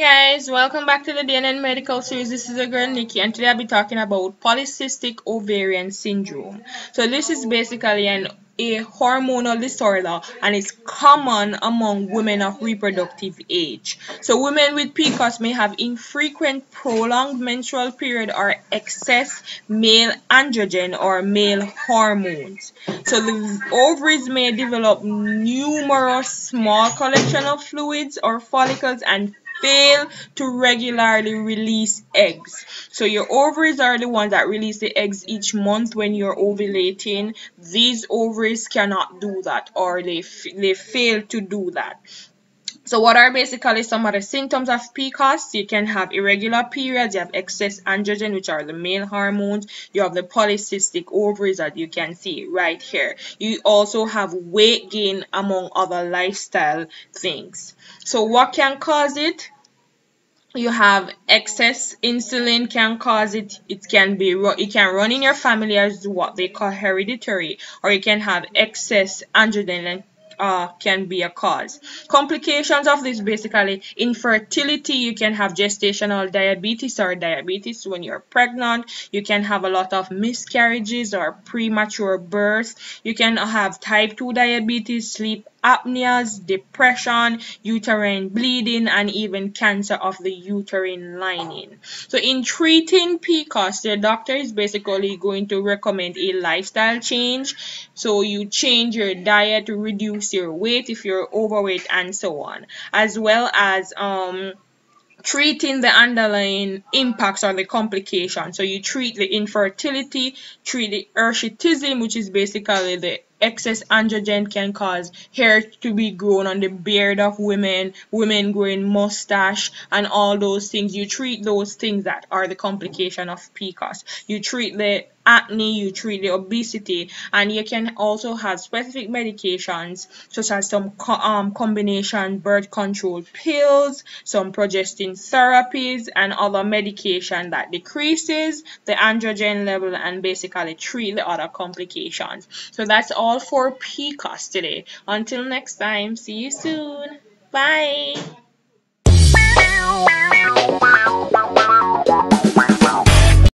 guys, welcome back to the D&N Medical Series. This is your girl Nikki and today I'll be talking about polycystic ovarian syndrome. So this is basically an a hormonal disorder and it's common among women of reproductive age. So women with PCOS may have infrequent prolonged menstrual period or excess male androgen or male hormones. So the ovaries may develop numerous small collection of fluids or follicles and fail to regularly release eggs. So your ovaries are the ones that release the eggs each month when you're ovulating. These ovaries cannot do that or they, they fail to do that. So what are basically some of the symptoms of PCOS? You can have irregular periods, you have excess androgen, which are the male hormones, you have the polycystic ovaries that you can see right here. You also have weight gain among other lifestyle things. So what can cause it? you have excess insulin can cause it it can be it can run in your family as what they call hereditary or you can have excess androgen uh, can be a cause. Complications of this basically infertility. You can have gestational diabetes or diabetes when you're pregnant. You can have a lot of miscarriages or premature births. You can have type 2 diabetes, sleep apneas, depression, uterine bleeding, and even cancer of the uterine lining. So in treating PCOS, the doctor is basically going to recommend a lifestyle change. So you change your diet to reduce your weight if you're overweight and so on, as well as um treating the underlying impacts or the complications. So you treat the infertility, treat the hirsutism, which is basically the excess androgen can cause hair to be grown on the beard of women, women growing mustache, and all those things. You treat those things that are the complication of PCOS. You treat the acne, you treat the obesity, and you can also have specific medications such as some co um, combination birth control pills, some progestin therapies, and other medication that decreases the androgen level and basically treat the other complications. So that's all for PCOS today. Until next time, see you soon. Bye.